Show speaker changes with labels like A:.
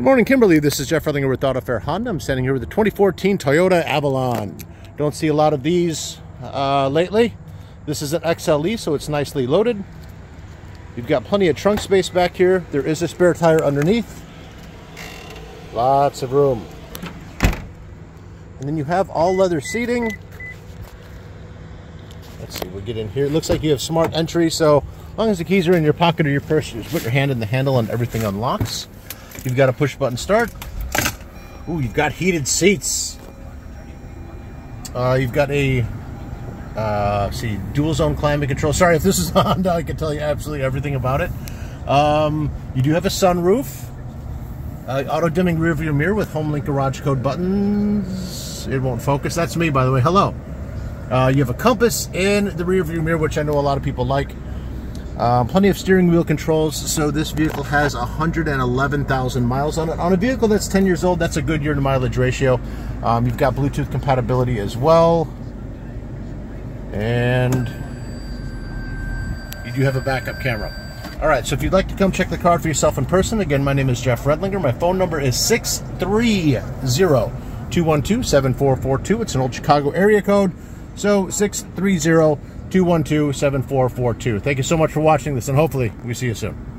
A: Good morning, Kimberly. This is Jeff Redlinger with AutoFair Honda. I'm standing here with the 2014 Toyota Avalon. Don't see a lot of these uh, lately. This is an XLE, so it's nicely loaded. You've got plenty of trunk space back here. There is a spare tire underneath. Lots of room. And then you have all leather seating. Let's see, we'll get in here. It looks like you have smart entry, so as long as the keys are in your pocket or your purse, you just put your hand in the handle and everything unlocks. You've got a push button start. Ooh, you've got heated seats. Uh, you've got a uh, see dual zone climate control. Sorry if this is Honda, I can tell you absolutely everything about it. Um, you do have a sunroof, uh, auto dimming rear view mirror with HomeLink garage code buttons. It won't focus. That's me, by the way. Hello. Uh, you have a compass in the rear view mirror, which I know a lot of people like. Um, plenty of steering wheel controls. So this vehicle has 111,000 miles on it. On a vehicle that's 10 years old, that's a good year to mileage ratio. Um, you've got Bluetooth compatibility as well. And you do have a backup camera. All right, so if you'd like to come check the car for yourself in person, again, my name is Jeff Redlinger. My phone number is 630-212-7442. It's an old Chicago area code. So 630 212 7442. Thank you so much for watching this, and hopefully we see you soon.